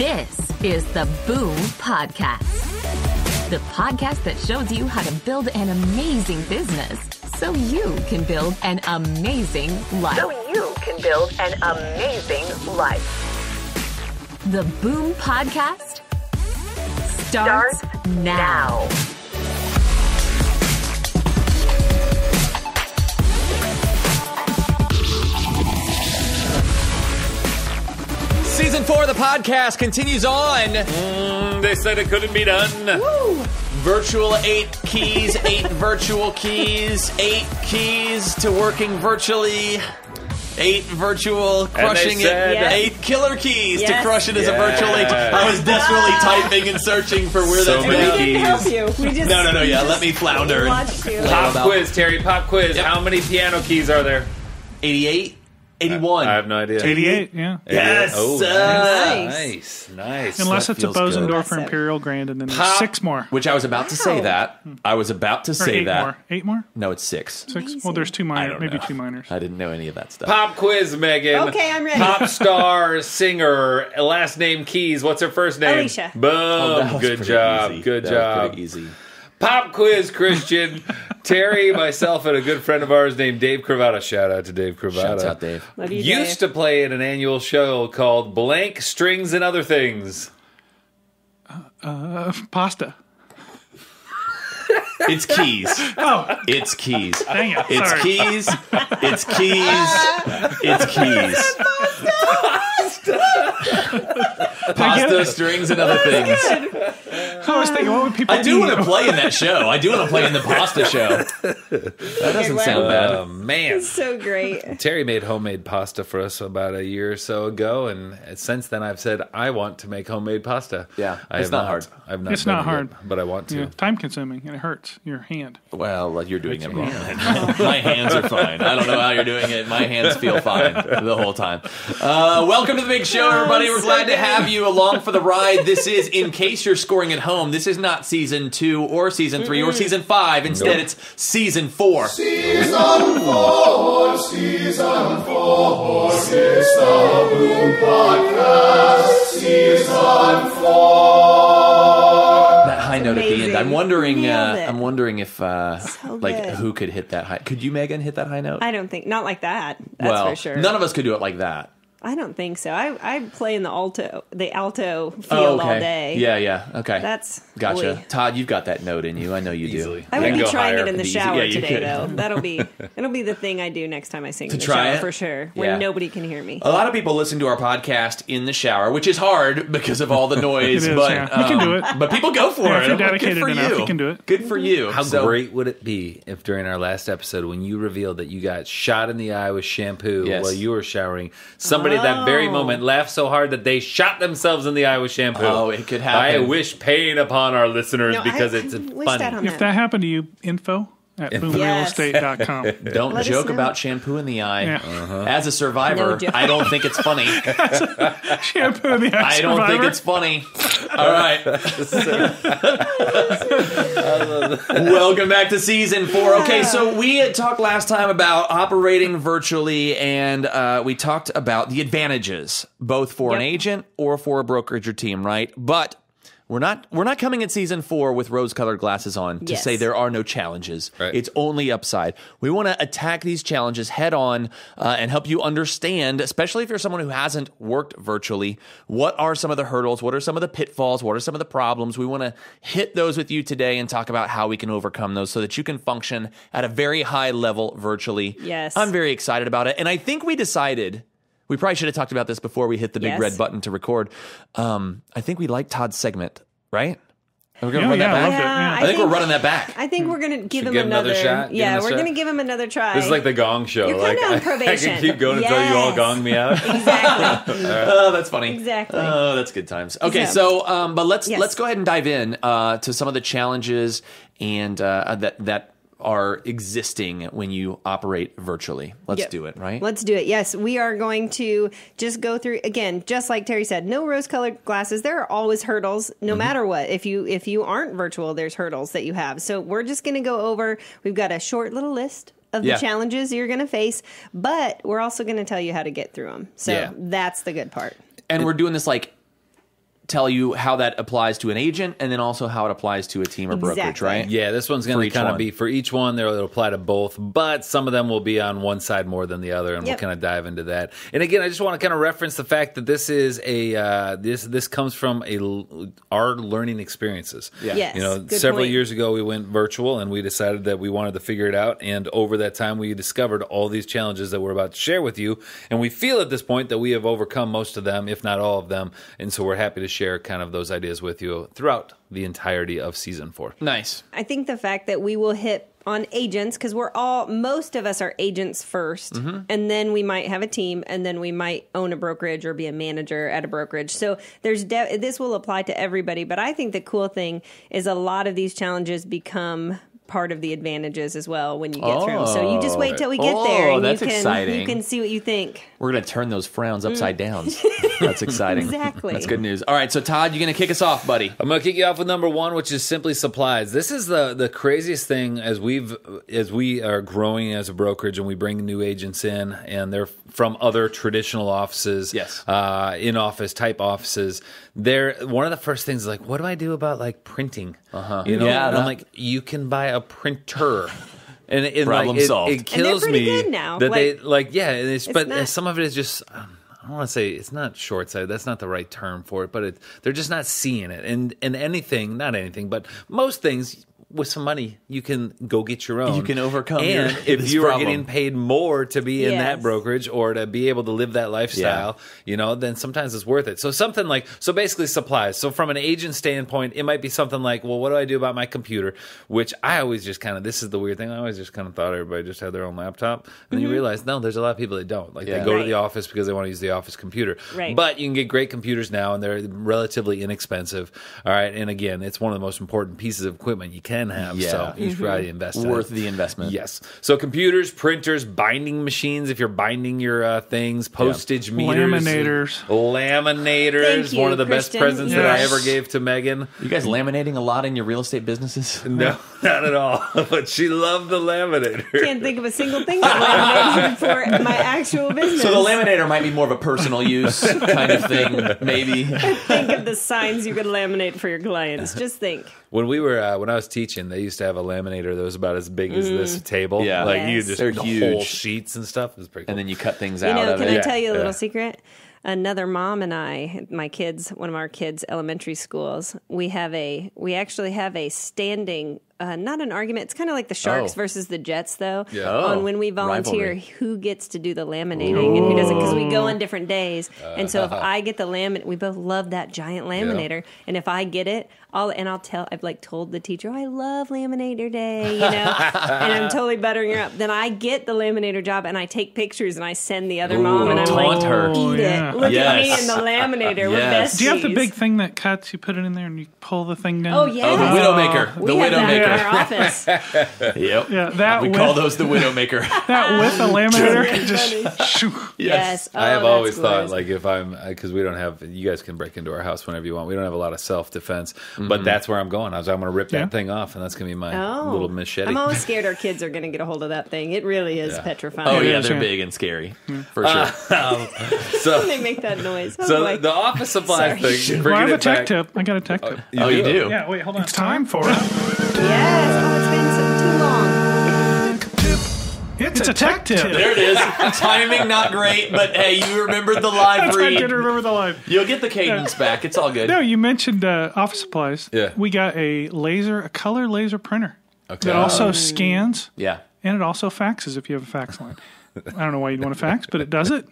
This is the Boom Podcast. The podcast that shows you how to build an amazing business so you can build an amazing life. So you can build an amazing life. The Boom Podcast starts, starts now. now. Season four of the podcast continues on. Mm, they said it couldn't be done. Woo. Virtual eight keys, eight virtual keys, eight keys to working virtually. Eight virtual crushing it. said- Eight killer keys to crush it as a virtual agent. I was desperately typing and searching for where So that's And we many going. didn't help keys. you. We just No, no, no. Yeah, let me flounder. Pop quiz, Terry. Pop quiz. Yep. How many piano keys are there? 88, 81. I have no idea. 88, yeah. Yes. Oh, Nice. nice, nice. Unless that it's a feels good. Bosendorfer Impressive. Imperial Grand, and then there's Pop- six more. Which I was about to say Wow. that. I was about to Or say eight that. more. Eight more? No, it's six. Six? Well, there's two minor, don't maybe know. two minors. I didn't know any of that stuff. Pop quiz, Megan. Okay, I'm ready. Pop star, singer, last name Keys. What's her first name? Alicia. Boom. Oh, that was Good pretty job. easy. Good That was job. pretty easy. Pop quiz, Christian. Terry, myself, and a good friend of ours named Dave Cravata. Shout out to Dave Cravata. Shouts out, Dave. Love you, Used Dave. to play in an annual show called Blank Strings and Other Things. Uh, pasta. It's keys. Oh, It's keys. dang it. It's Sorry. keys. It's keys. It's keys. Pasta, strings, and other things. I was thinking, what would people I do want to play in that show. I do want to play in the pasta show. That doesn't well- sound bad. Oh, man. So great. Terry made homemade pasta for us about a year or so ago, and since then I've said I want to make homemade pasta. Yeah, I it's have not hard. I've not. It's not it yet, hard. but I want to. Yeah, time consuming, and it hurts your hand. Well, you're doing it wrong. My hands are fine. I don't know how you're doing it. My hands feel fine the whole time. Uh, welcome to the big show, everybody. We're glad to have you along for the ride. This is, in case you're scoring at home, this is not season two or season 3 or season five. Instead, Nope. it's season four. Season four, season four, it's the Boom Podcast. Season four. That high note at the end. I'm wondering. Uh, I'm wondering if, uh, So like, who could hit that high? Could you, Megan, hit that high note? I don't think not like that. That's well, for sure. none of us could do it like that. I don't think so. I I play in the alto the alto oh, field Oh, okay. all day. Yeah, yeah. Okay. That's gotcha. boy. Todd, you've got that note in you. I know you Easily. do. I I would be trying higher. it in the Easy. shower Yeah, today could. though. That'll be it'll be the thing I do next time I sing in the try shower it? for sure. When Yeah. nobody can hear me. A lot of people listen to our podcast in the shower, which is hard because of all the noise. It is, but yeah. You can do um, it. But people go for Yeah, it. if you're dedicated Good for enough, you. you can do it. Good for you. How So- great would it be if during our last episode, when you revealed that you got shot in the eye with shampoo Yes. while you were showering, somebody at that very Oh. moment laughed so hard that they shot themselves in the eye with shampoo? Oh, it could happen. I wish pain upon our listeners No, because I it's wish funny. that on If that happened to you, info at boomrealestate.com. Don't Let joke about shampoo in the eye. Yeah. Uh-huh. As a survivor, No joke. I don't think it's funny. Shampoo in the eye I don't think it's funny. All right. Welcome back to season four. Okay, so we had talked last time about operating virtually, and uh, we talked about the advantages, both for an Yep. agent or for a brokerage or team, right? But we're not we're not coming at season four with rose-colored glasses on to Yes. say there are no challenges. Right. It's only upside. We want to attack these challenges head on uh, and help you understand, especially if you're someone who hasn't worked virtually, what are some of the hurdles, what are some of the pitfalls, what are some of the problems. We want to hit those with you today and talk about how we can overcome those so that you can function at a very high level virtually. Yes. I'm very excited about it. And I think we decided. We probably should have talked about this before we hit the big Yes. red button to record. Um, I think we like Todd's segment, right? We're gonna Yeah, run yeah, that I back. loved it. Yeah. I think we're running that back. I think we're gonna give Should him give another another, shot? Yeah, we're shot? gonna give him another try. This is like the gong show. You're like kinda on I can keep going until you all gong me out. exactly, Oh, that's funny. exactly. Oh, that's good times. Okay, So- so um, but let's Yes. let's go ahead and dive in uh, to some of the challenges and uh, that that are existing when you operate virtually. Let's Yep. do it, right? Let's do it. Yes, we are going to just go through again, just like Terry said, no rose-colored glasses. There are always hurdles, Mm-hmm. no matter what. If you if you aren't virtual, there's hurdles that you have. So we're just going to go over. We've got a short little list of Yeah. the challenges you're going to face, but we're also going to tell you how to get through them. So Yeah. that's the good part. and we're doing this like tell you how that applies to an agent and then also how it applies to a team or brokerage, right? Yeah, this one's going to kind of be for each one. There, it'll apply to both, but some of them will be on one side more than the other, and Yep. we'll kind of dive into that. And again, I just want to kind of reference the fact that this is a uh, this this comes from a our learning experiences. Yeah. Yes, you know, good several point. years ago we went virtual, and we decided that we wanted to figure it out. And over that time, we discovered all these challenges that we're about to share with you, and we feel at this point that we have overcome most of them, if not all of them. And so we're happy to share kind of those ideas with you throughout the entirety of season four. Nice. I think the fact that we will hit on agents because we're all most of us are agents 1st Mm-hmm. and then we might have a team and then we might own a brokerage or be a manager at a brokerage so there's de- this will apply to everybody but i think the cool thing is a lot of these challenges become part of the advantages as well when you get through 'em. so you just wait till we get Oh, there and that's you can exciting. you can see what you think We're going to turn those frowns upside down. That's exciting. Mm. Exactly. That's good news. All right, so Todd, you're going to kick us off, buddy. I'm gonna kick you off with number one, which is simply supplies. This is the the craziest thing as we've as we are growing as a brokerage and we bring new agents in, and they're from other traditional offices, Yes. uh, in office type offices. They're one of the first things is like, what do I do about like printing? Uh-huh. You know, Yeah, and I'm like, you can buy a printer. And, and Problem like, it, solved. it And they're kills pretty me good now. that they Like, like yeah, and it's, but not- some of it is just um, I don't want to say it's not short sighted. That's not the right term for it, but it, they're just not seeing it. And and anything, not anything, but most things with some money you can go get your own. You can overcome And your- if this you are getting paid more to be in that brokerage or to be able to live that lifestyle, you know, then sometimes it's worth it. So something like so basically supplies. So from an agent standpoint, it might be something like, well, what do I do about my computer? Which I always just kind of this is the weird thing. I always just kind of thought everybody just had their own laptop, and then you realize no, there's a lot of people that don't. Like Yeah. they go to Mm-hmm. The office because they want to use the office computer. Right. But you can get great computers now, and they're relatively inexpensive. All right, and again, it's one of the most important pieces of equipment you can have. Yeah. So you should probably invest in Worth it. the investment. Yes. So computers, printers, binding machines. If you're binding your uh, things, postage meters, Laminators. laminators. Thank you, one of the best Christian. presents that I ever gave to Megan. You guys laminating a lot in your real estate businesses? No, not at all. but she loved the laminator. can't think of a single thing that laminated for my actual business So the laminator might be more of a personal use kind of thing, maybe. think of the signs you could laminate for your clients just think When we were uh, when I was teaching, they used to have a laminator that was about as big as this table. Yeah. like Yes. you just They're the huge. whole sheets and stuff. It was pretty cool. And then you cut things You out know, of can it. I tell you a little Yeah. secret? Another mom and I, my kids, one of our kids' elementary schools, we have a, we actually have a standing, uh, not an argument. It's kind of like the Sharks Oh. versus the Jets, though. Yeah. Oh, on when we volunteer, rivalry. who gets to do the laminating and who doesn't? Because we go on different days, and so if I get the laminate, we both love that giant laminator, and if I get it, I'll and I'll tell. I've like told the teacher, oh, I love laminator day, you know, and I'm totally buttering her up. Then I get the laminator job, and I take pictures and I send the other mom, and I'm taunt like, her. eat Oh, yeah. it. Look at me Yes. in the laminator. We're Yes. besties. Do you have the big thing that cuts? You put it in there and you pull the thing down. Oh yeah. Oh, the Widowmaker. We The have that in Widowmaker. our office. Yep. Yeah, that We with, call those the Widowmaker. that with the laminator. just shoo. yes. I have Oh, always that's thought like if I'm because we don't have you guys can break into our house whenever you want. We don't have a lot of self defense, Mm-hmm. but that's where I'm going. I was I'm going to rip that thing off, and that's going to be my Oh. little machete. I'm always scared our kids are going to get a hold of that thing. It really is petrifying. Oh, yeah, is, they're yeah. big and scary. For sure. so they make that noise. Oh, so boy. the office supplies Sorry. thing. Well, I have a tech back- tip. I got a tech tip. oh, you do? Yeah, wait, hold on. It's time for it. Yes. Oh, it's been so too long. It's a tech tip. There it is. Timing not great, but hey, you remembered the live That's why I read. did remember the line. You'll get the cadence back. It's all good. No, you mentioned uh, office supplies. Yeah. We got a laser, a color laser printer Okay. that also scans Yeah. and it also faxes if you have a fax line. I don't know why you'd want to fax, but it does it.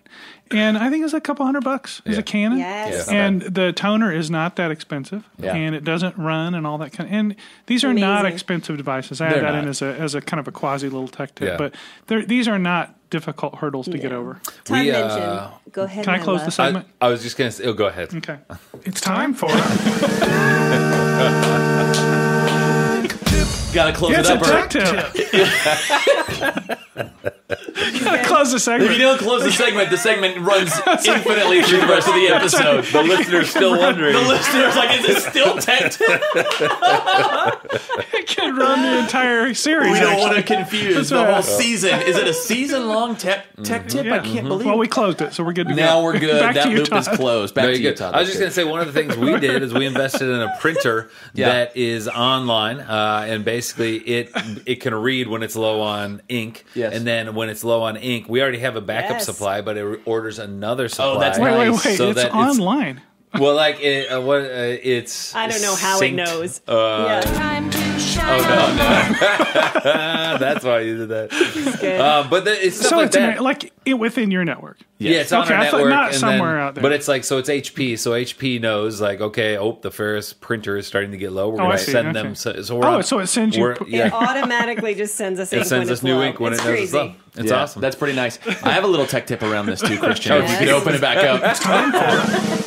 And I think it's a couple hundred bucks. Is Yeah. a Canon. Yes. Yeah. And the toner is not that expensive, Yeah. and it doesn't run and all that kind. Of, and these are not expensive devices. I They're add that not. in as a as a kind of a quasi little tech tip, Yeah. but these are not difficult hurdles to get over. Time We, mention. uh, Go ahead. Can I close the segment? I, I was just going to say, oh, go ahead. Okay. It's time for Got to close it's it a up. or- tech tip. Gotta Close the segment. If you don't close the segment, the segment runs infinitely through the rest of the episode. The listener's still wondering. The listener's like, is it still tech tip? It can run the entire series. We don't actually. want to confuse the whole season. Is it a season long tech tech tip? I can't believe. Well, we closed it, so we're good to now go. we're good. Back that to you, loop is closed. Back Very to you, good. Todd. I was just going to say one of the things we did is we invested in a printer Yeah. that is online, uh, and basically it it can read when it's low on ink, Yes. and then when it's low on ink, we already have a backup Yes. supply, but it orders another supply. Oh, that's Wait, wait, Nice. wait. So it's that online. Well, like it, uh, what uh, it's. I don't know how synced. it knows. Uh, yeah, Oh no, no. That's why you did that. good. Uh, but the, it's stuff so like it's that. a- like it, within your network. Yeah, it's on Okay, our I network. not and somewhere then- out there. But it's like so it's HP. So HP knows like okay, oh the Ferris printer is starting to get low. We're Oh, going to send okay. them. So, so we're Oh, on- so it sends you we're- it Yeah, automatically just sends us it ink sends when us it's new low. ink when it's it knows crazy. it's low. It's Yeah, awesome. That's pretty nice. I have a little tech tip around this too, Christian. Oh, If you yes. can open it back up.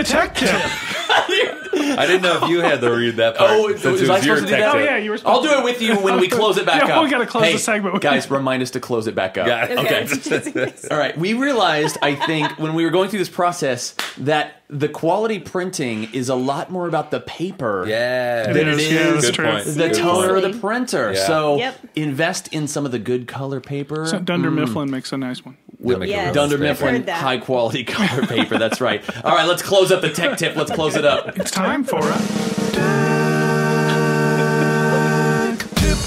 A tech tip. I didn't know if you had to read that part. Oh, since was it I was your supposed to do tech that? Oh tip. yeah, you were. Supposed I'll do it with you when we close it back Yeah, up. we gotta close hey, the segment. guys. Remind us to close it back up. Got it. Okay. All right. We realized, I think, when we were going through this process, that the quality printing is a lot more about the paper. Yeah, Than it is, yeah, that's Good true. point. The Good toner point. of the printer. Yeah. So Yep. invest in some of the good color paper. So Dunder hmm. Mifflin makes a nice one. They make Yes. Dunder. Mifflin, high quality color paper. That's right. All right, let's close up the tech tip. Let's close it up. It's time for a. tech tip.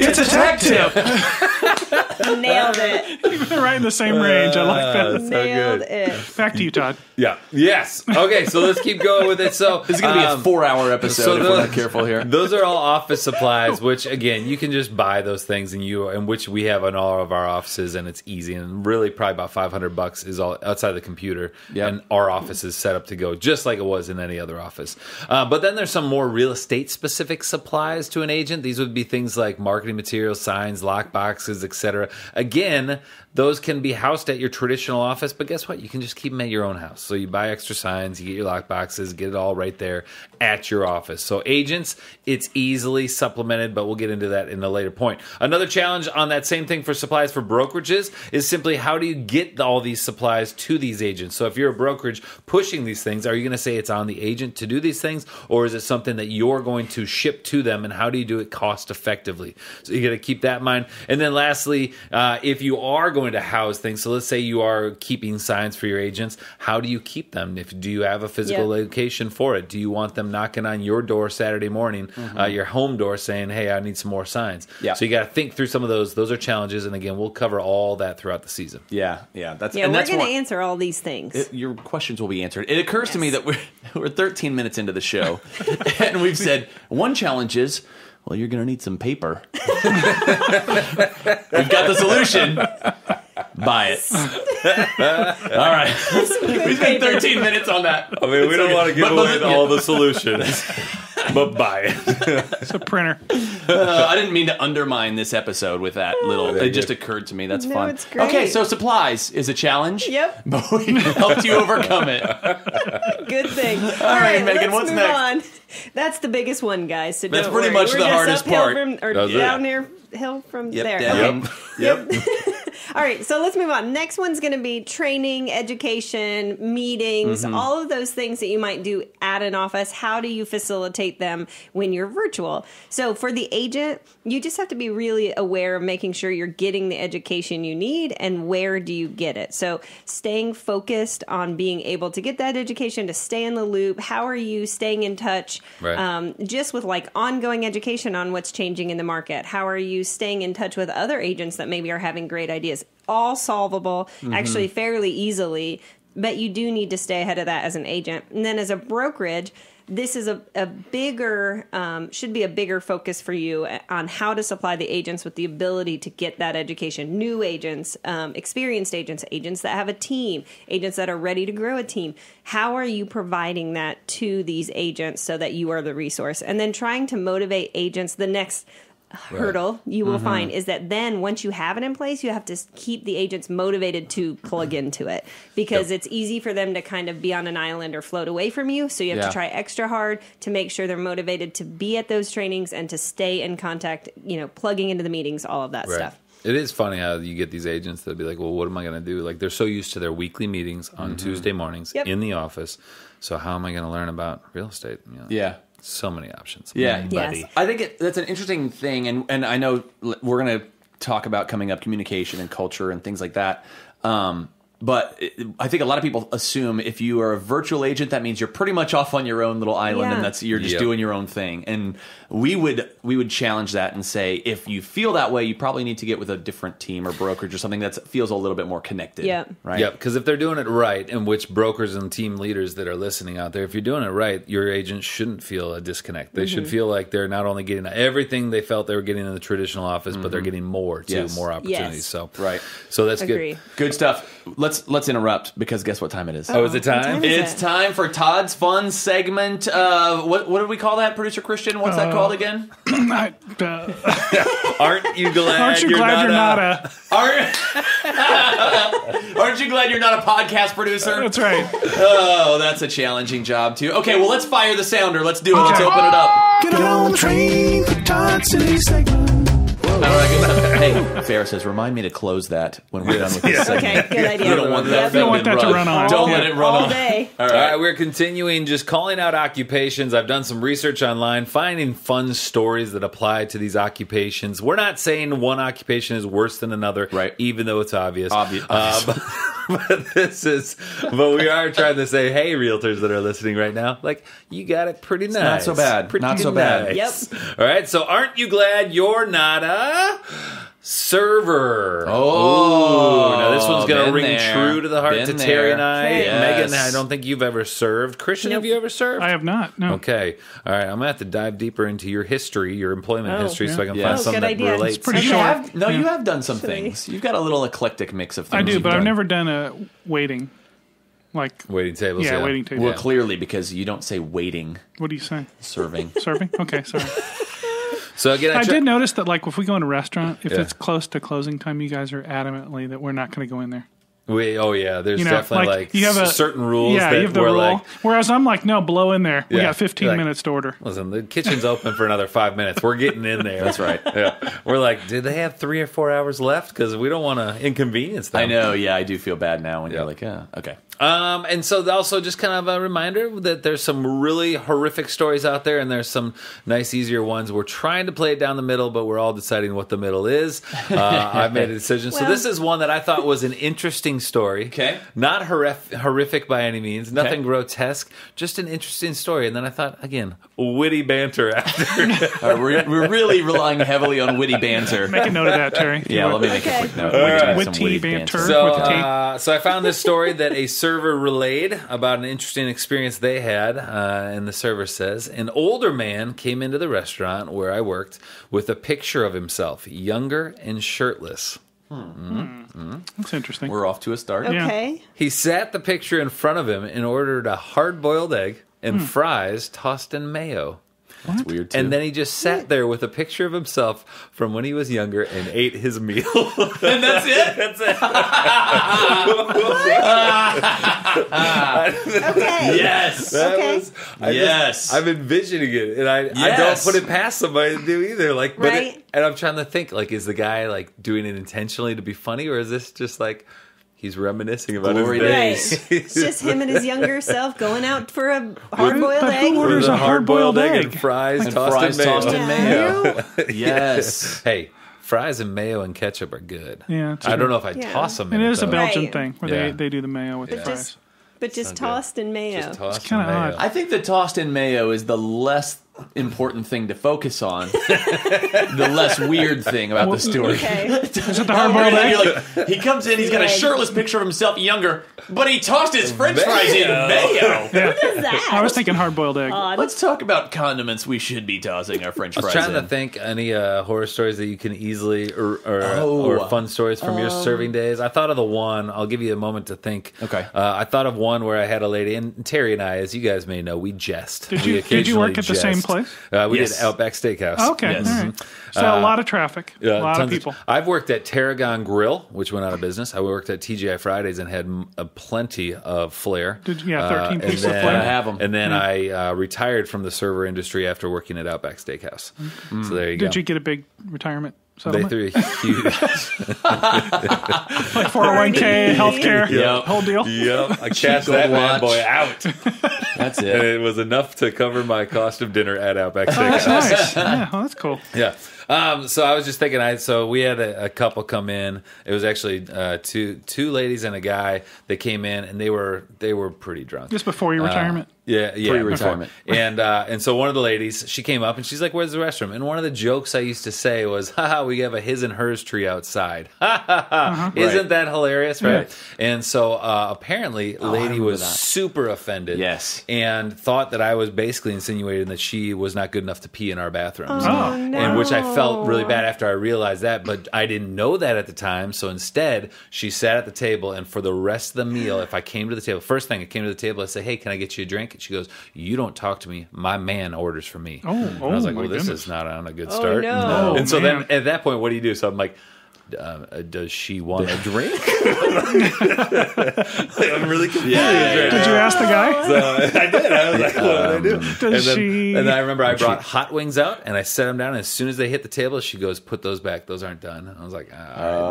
It's a tech tip. Nailed it. right in the same range. I like that. Nailed good. it. Back to you, Todd. Yeah. Yes. Okay. So let's keep going with it. So This is going to be um, a four-hour episode so if the- we're not careful here. Those are all office supplies, which again you can just buy those things, and you and which we have in all of our offices, and it's easy. And really, probably about five hundred bucks is all outside the computer, Yep. and our office is set up to go just like it was in any other office. Uh, but then there's some more real estate specific supplies to an agent. These would be things like marketing materials, signs, lock boxes, etc. Again, those can be housed at your traditional office, but guess what? You can just keep them at your own house. So you buy extra signs, you get your lock boxes, get it all right there at your office. So agents, it's easily supplemented, but we'll get into that in a later point. Another challenge on that same thing for supplies for brokerages is simply how do you get all these supplies to these agents? So if you're a brokerage pushing these things, are you going to say it's on the agent to do these things, or is it something that you're going to ship to them? And how do you do it cost effectively? So you got to keep that in mind. And then lastly, uh, if you are going to house things, so let's say you are keeping signs for your agents, how do you keep them? If do you have a physical Yeah. location for it? Do you want them knocking on your door Saturday morning, uh, your home door, saying, "Hey, I need some more signs"? Yeah. So you got to think through some of those. Those are challenges, and again, we'll cover all that throughout the season. Yeah, yeah. That's Yeah, and we're going to answer all these things. it- your questions will be answered. It occurs to me that we're we're 13 minutes into the show, and we've said one challenge is. Well, you're going to need some paper. We've got the solution. Buy it. All right. we spent 13 minutes on that. I mean, we don't want to give But- but- away all the solutions, but buy it. It's a printer. Uh, I didn't mean to undermine this episode with that little. very It just occurred to me. That's No, fun. it's great. Okay, so supplies is a challenge. Yep. But we helped you overcome it. Good thing. All right, right, Megan, let's what's move next? On. That's the biggest one, guys. So That's don't pretty worry. much We're the just hardest uphill part. From, or Does it? down near hill from Yep, there. down. Okay. Yep. All right, so let's move on. Next one's going to be training, education, meetings, Mm-hmm. all of those things that you might do at an office. How do you facilitate them when you're virtual? So, for the agent, you just have to be really aware of making sure you're getting the education you need and where do you get it. So, staying focused on being able to get that education, to stay in the loop. How are you staying in touch? Right. Um, just with like ongoing education on what's changing in the market. How are you staying in touch with other agents that maybe are having great ideas? Is all solvable, actually, fairly easily, but you do need to stay ahead of that as an agent. And then as a brokerage, this is a, a bigger, um, should be a bigger focus for you on how to supply the agents with the ability to get that education. New agents, um, experienced agents, agents that have a team, agents that are ready to grow a team. How are you providing that to these agents so that you are the resource? And then trying to motivate agents the next hurdle you will mm-hmm. find is that then once you have it in place you have to keep the agents motivated to plug mm-hmm. into it because it's easy for them to kind of be on an island or float away from you so you have Yeah. to try extra hard to make sure they're motivated to be at those trainings and to stay in contact you know plugging into the meetings all of that Right. stuff It is funny how you get these agents that'll be like, "Well, what am I going to do?" Like they're so used to their weekly meetings on mm-hmm. Tuesday mornings Yep. in the office. So how am I going to learn about real estate? You know, Yeah. So many options. Yeah, Yes. I think it, that's an interesting thing, and and I know we're going to talk about coming up communication and culture and things like that. Um, but I think a lot of people assume if you are a virtual agent, that means you're pretty much off on your own little island, Yeah. and that's you're just Yep. doing your own thing. And we would we would challenge that and say if you feel that way, you probably need to get with a different team or brokerage or something that feels a little bit more connected. Yeah. right. Yep, because if they're doing it right, and which brokers and team leaders that are listening out there, if you're doing it right, your agent shouldn't feel a disconnect. They Mm-hmm. should feel like they're not only getting everything they felt they were getting in the traditional office, but they're getting more too, Yes. more opportunities. Yes. So Right. so that's agree good. Good stuff. Let's let's let's interrupt because guess what time it is? Oh, is it time? time is It's it? time for Todd's fun segment. Uh, what what did we call that, producer Christian? What's that called again? I, uh, Aren't you glad? aren't you you're glad you're not a- a? Aren't, aren't you glad you're not a podcast producer? That's right. Oh, that's a challenging job too. Okay, well let's fire the sounder. Let's do it. Let's open it up. Get on the train for Todd City segment. All right, good stuff. Hey, Farrah says, remind me to close that when we're done with this segment. okay good idea You don't want that. Yep. Don't want thing that to run on. Don't Yeah. let it run all on. day All All right. right, we're continuing just calling out occupations. I've done some research online, finding fun stories that apply to these occupations. We're not saying one occupation is worse than another, Right. Even though it's obvious. Obvious. Uh, but, but this is, but we are trying to say, hey, realtors that are listening right now, like you got it pretty nice, not so bad. Pretty Not so bad. nice. All right, so aren't you glad you're not a server? Oh, Ooh, now this one's gonna ring there. true to the heart Been to Terry there. and I. Yes. Megan, I don't think you've ever served. Christian, have you ever served? I have not. No. Okay. All right. I'm going to have to dive deeper into your history, your employment Oh, history, so I can Yeah. find Oh, something good that idea. relates. It's pretty You short. have, no, you have done some Should I- things. You've got a little eclectic mix of things. I do, you've but I've never done a waiting. Like, Waiting tables. yeah, Yeah, waiting table. Well, clearly because you don't say waiting, What do you say? serving. Serving? Okay, sorry. So again, I, I try- did notice that, like, if we go in a restaurant, if Yeah. it's close to closing time, you guys are adamantly that we're not going to go in there. We, oh yeah, there's You know, definitely like, like, you have a, certain rules. Yeah, that you have the rule. like, Whereas I'm like, no, blow in there. We Yeah, got 15 like- minutes to order. listen, the kitchen's open for another five minutes. We're getting in there. That's right. Yeah, we're like, did they have three or four hours left? Because we don't want to inconvenience them. I know. Yeah, I do feel bad now when Yeah. you're like, yeah, okay. Um, and so also just kind of a reminder that there's some really horrific stories out there, and there's some nice, easier ones. We're trying to play it down the middle, but we're all deciding what the middle is. Uh, I've made a decision. so this is one that I thought was an interesting story. Okay. not horrif- horrific by any means, nothing Okay. grotesque, just an interesting story. And then I thought again, witty banter after. All right, we're, we're really relying heavily on witty banter. Make a note of that, Terry. Yeah, let me make a quick note. All right. Witty witty banter. So, with uh, so I found this story that a server relayed about an interesting experience they had, uh, and the server says an older man came into the restaurant where I worked with a picture of himself, younger and shirtless. That's interesting. We're off to a start. Yeah. okay He sat the picture in front of him and ordered a hard-boiled egg and fries tossed in mayo. That's weird too. And then he just sat there with a picture of himself from when he was younger and ate his meal. and that's it. That's it. okay Yes. That Okay. was- I Yes. Just, I'm envisioning it, and I, I don't put it past somebody to do either. Like, but it- Right. and I'm trying to think, like, is the guy like doing it intentionally to be funny, or is this just like he's reminiscing about Glory his right days? it's just him and his younger self going out for a hard-boiled but who egg orders a hard-boiled egg? and fries And tossed fries in mayo. tossed in Yeah. mayo. yes. Hey, fries and mayo and ketchup are good. Yeah, it's I don't know if I'd Yeah. toss them. It in is a. Belgian Right. thing where Yeah. they, they do the mayo with the Yeah. fries. just but just So good. tossed in mayo it's kinda in odd. I think the tossed in mayo is the less important thing to focus on. the less weird thing about the story. okay Is it the hard-boiled egg? Like, he comes in, he's got a shirtless picture of himself younger, but he tossed his french fries in mayo. what is that I was thinking hard-boiled egg. Odd. Let's talk about condiments we should be tossing our french fries I was trying in. to think any uh, horror stories that you can easily or or, Oh. or fun stories from your serving days. I thought of the one. I'll give you a moment to think. Okay. Uh, I thought of one where I had a lady, and Terry and I, as you guys may know, we jest. Did We you did you work occasionally at the same jest. Place? Uh, we Yes. did Outback Steakhouse. Okay, Yes. all right. So a lot of traffic, Yeah, a lot of tons people. I've worked at Tarragon Grill, which went out of business. I worked at TGI Fridays and had m- uh, plenty of flair. Did- yeah, Uh, 13 and pieces of flair. Gotta have 'em. And then I uh, retired from the server industry after working at Outback Steakhouse. So there you Did go. Did you get a big retirement they settlement? threw a huge. like 401k, healthcare, Yep. whole deal? yep, I cashed gold that watch. bad boy out, That's and it. it was enough to cover my cost of dinner at Outback oh, Steakhouse. Nice. Yeah, well, that's cool. Yeah. Um, so I was just thinking, I so we had a, a couple come in. It was actually uh, two two ladies and a guy that came in, and they were they were pretty drunk. Just before Uh, your retirement. Yeah, yeah, Pre-retirement. And uh, and so one of the ladies, she came up and she's like, "Where's the restroom?" And one of the jokes I used to say was, "Haha, we have a his and hers tree outside." Ha ha ha! Isn't Right. that hilarious, right? Right. And so uh, apparently, I lady was that. super offended. Yes. and thought that I was basically insinuating that she was not good enough to pee in our bathrooms. Oh, And which I felt really bad after I realized that, but I didn't know that at the time. So instead, she sat at the table, and for the rest of the meal, if I came to the table, first thing I came to the table, I say, "Hey, can I get you a drink?" And she goes, "You don't talk to me. My man orders for me." Oh, and I oh, was like, oh my "Well, this goodness. is not on a good start." Oh, start." no. And so oh, man. then at that point, what do you do? So I'm like. Uh, uh, does she want a drink? I'm really confused. right Did you ask the guy? so I did. I was like, what did I do? Does and, then, she- and then I remember I brought hot wings out and I set them down. And as soon as they hit the table, she goes, "Put those back. Those aren't done." I was like, all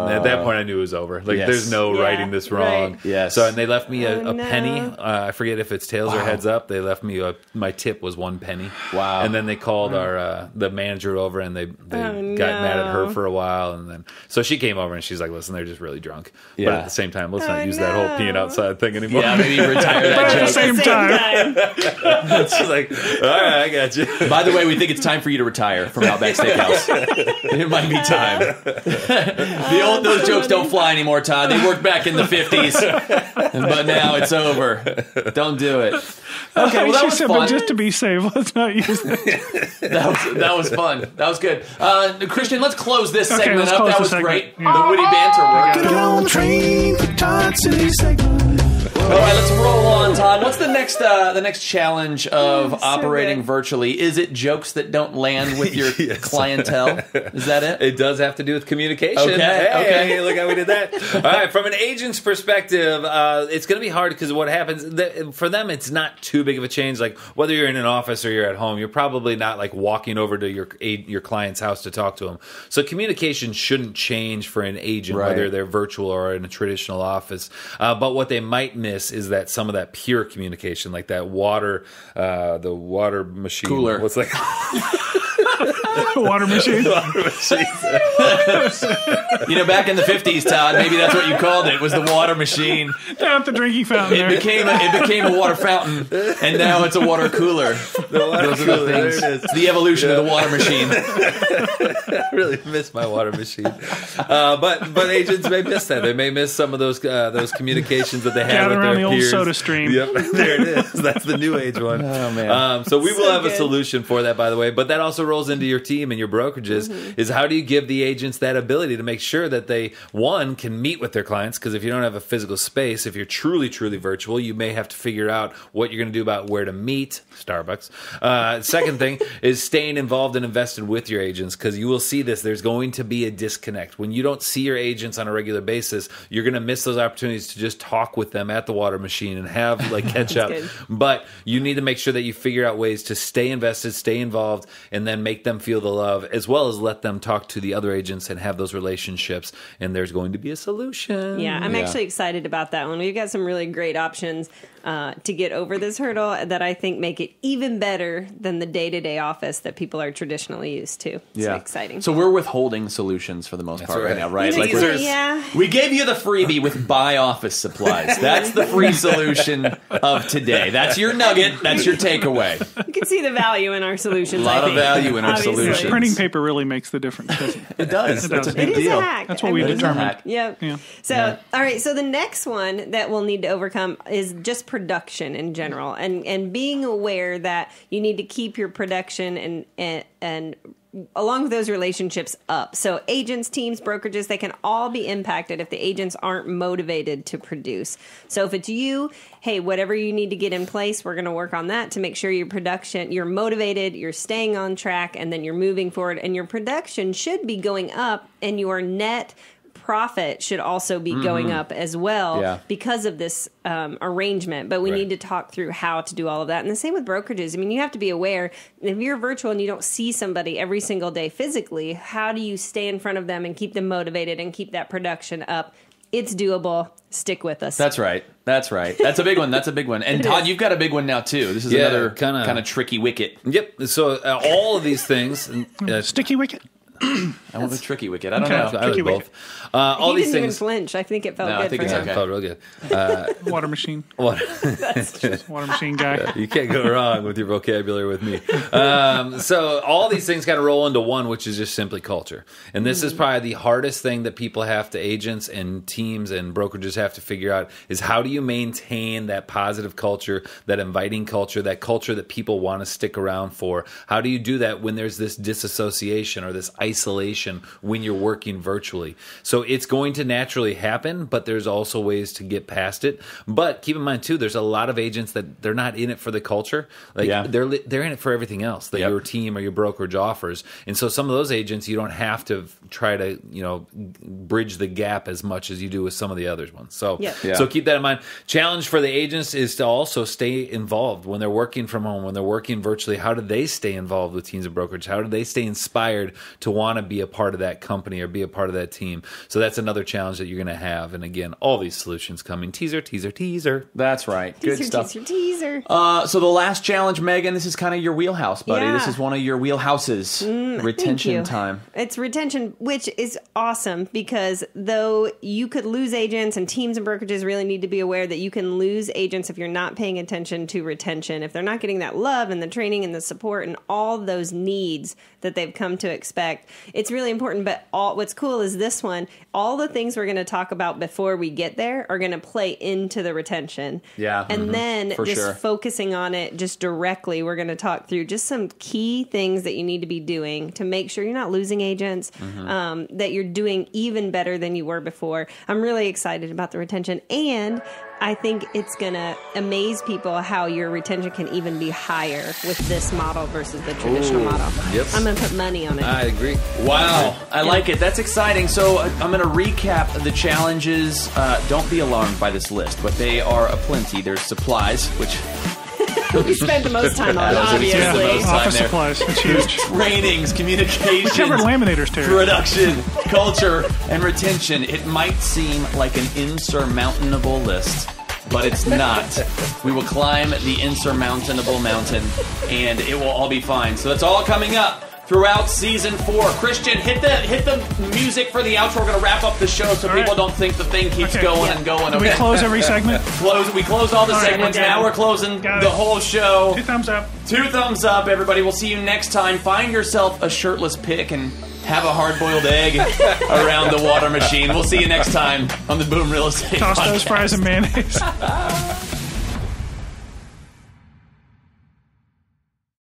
right. At that point, I knew it was over. Like, Yes. there's no Yeah, righting this wrong. right. Yes. So and they left me a, Oh, a no. penny. Uh, I forget if it's tails or heads up. They left me a, my tip was one penny. Wow. And then they called our uh, the manager over and they they Oh, got mad at her for a while and then so she came over and she's like, listen, they're just really drunk. But Yeah. at the same time, let's Oh, not use that whole peeing no. outside thing anymore. Yeah, maybe retire But that at the joke. same time, She's like, all right, I got you. By the way, we think it's time for you to retire from Outback Steakhouse. it might be time. the old those jokes don't fly anymore, Todd. They worked back in the fifties, but now it's over. Don't do it. Okay, well that she was said, fun. but just to be safe, let's not use that. That was that was fun. That was good. Uh, Christian, let's close this Okay, segment let's up. close That was segment. great. Yeah. The witty banter. Get on train for Todd City segment. All right, let's roll on, Todd. What's the next uh, the next challenge of so operating good. virtually? Is it jokes that don't land with your Yes. clientele? Is that it? It does have to do with communication. Okay, Hey, okay. Look how we did that. All right, from an agent's perspective, uh, it's going to be hard because what happens the, for them, it's not too big of a change. Like whether you're in an office or you're at home, you're probably not like walking over to your your client's house to talk to them. So communication shouldn't change for an agent, Right. whether they're virtual or in a traditional office. Uh, but what they might miss is that some of that pure communication, like that water, uh, the water machine, Cooler. What's like Water machine. water machine? You know, back in the fifties, Todd, maybe that's what you called it. Was the water machine? Down at the drinking fountain It there. became a, it became a water fountain, and now it's a water cooler. The water Those are the things. it is. It's the evolution of the water machine. I really miss my water machine. Uh, but but agents may miss that. They may miss some of those uh, those communications that they have Gather with around their the old soda stream. Yep, there it is. That's the new age one. Oh, man. Um, so we will So have a solution for that, by the way. But that also rolls into your team and your brokerages. Mm-hmm. Is how do you give the agents that ability to make sure that they one can meet with their clients? Because if you don't have a physical space, if you're truly truly virtual, you may have to figure out what you're going to do about where to meet. Starbucks. Uh, second thing is staying involved and invested with your agents because you will see this. There's going to be a disconnect when you don't see your agents on a regular basis. You're going to miss those opportunities to just talk with them at the water machine and have like catch up. good. But you need to make sure that you figure out ways to stay invested, stay involved, and then make them feel the love, as well as let them talk to the other agents and have those relationships. And there's going to be a solution. Yeah, I'm Yeah. actually excited about that one. We've got some really great options uh, to get over this hurdle that I think make it even better than the day to day office that people are traditionally used to. It's exciting. So we're withholding solutions for the most part right, right. now, right? Yeah, Like we're- yeah. we gave you the freebie with buy office supplies. That's the free solution of today. That's your nugget. That's your takeaway. you can see the value in our solutions. A lot I of value in our obviously. solutions. Printing paper really makes the difference. doesn't it? It does. It That's does. a big It is deal. a hack. That's what I we mean, It is determined. Yep. Yeah. So, all right. So the next one that we'll need to overcome is just production in general, and and being aware that you need to keep your production and and, and along with those relationships up. So agents, teams, brokerages, they can all be impacted if the agents aren't motivated to produce. So if it's you, hey, whatever you need to get in place, we're going to work on that to make sure your production, you're motivated, you're staying on track, and then you're moving forward. And your production should be going up, and your net profit should also be going up as well Yeah. because of this um, arrangement. But we Right. need to talk through how to do all of that. And the same with brokerages. I mean, you have to be aware if you're virtual and you don't see somebody every single day physically, how do you stay in front of them and keep them motivated and keep that production up? It's doable. Stick with us. That's right. That's right. That's a big one. That's a big one. And Todd, is. you've got a big one now too. This is Yeah, another kinda- kind of tricky wicket. Yep. So uh, all of these things. Uh, Sticky wicket. I went with tricky wicket. I don't Okay. know. I like Tricky both. Uh, all he these didn't even things. flinch. I think it felt No, I think for it's him. okay. Felt real good. Water machine. What? Water machine guy. You can't go wrong with your vocabulary with me. Um, so all these things kind of roll into one, which is just simply culture. And this is probably the hardest thing that people have to agents and teams and brokerages have to figure out is how do you maintain that positive culture, that inviting culture, that culture that people want to stick around for? How do you do that when there's this disassociation or this isolation when you're working virtually? So it's going to naturally happen, but there's also ways to get past it. But keep in mind too, there's a lot of agents that they're not in it for the culture. Like Yeah. they're they're in it for everything else that Yep. your team or your brokerage offers. And so some of those agents you don't have to try to you know bridge the gap as much as you do with some of the others ones. So Yeah. Yeah. so keep that in mind. Challenge for the agents is to also stay involved when they're working from home, when they're working virtually. How do they stay involved with teams of brokerage? How do they stay inspired to want to be a part of that company or be a part of that team? So that's another challenge that you're going to have. And again, all these solutions coming. Teaser, teaser, teaser. That's right. Good stuff. teaser, teaser. Uh, so the last challenge, Megan, this is kind of your wheelhouse, buddy. Yeah. Mm, This is one of your wheelhouses. Thank Retention you. time. It's retention, which is awesome because though you could lose agents and teams and brokerages really need to be aware that you can lose agents if you're not paying attention to retention. If they're not getting that love and the training and the support and all those needs that they've come to expect, it's really important. But all what's cool is this one, all the things we're going to talk about before we get there are going to play into the retention. Yeah. And Mhm. then For just sure. focusing on it just directly, we're going to talk through just some key things that you need to be doing to make sure you're not losing agents, Mm-hmm. um, that you're doing even better than you were before. I'm really excited about the retention, and I think it's going to amaze people how your retention can even be higher with this model versus the traditional Ooh, model. yep. I'm going to put money on it. I agree. Wow, I like it. That's exciting. So uh, I'm going to recap the challenges. Uh, don't be alarmed by this list, but they are aplenty. There's supplies, which we spent the most time on, Those are the two Yeah, obviously. most time office there. supplies. It's huge. trainings, communications, Covered laminators, Terry. production, culture, and retention. It might seem like an insurmountable list, but it's not. We will climb the insurmountable mountain, and it will all be fine. So that's all coming up throughout season four. Christian, hit the hit the music for the outro. We're gonna wrap up the show so All people right. don't think the thing keeps Okay. going Yeah. and going. Do we close every segment? Close. We close all the All right, segments. we're done. now we're closing Got the it. whole show. Two thumbs up. Two thumbs up, everybody. We'll see you next time. Find yourself a shirtless pick and have a hard boiled egg around the water machine. We'll see you next time on the Boom Real Estate Toss Podcast. those fries and mayonnaise.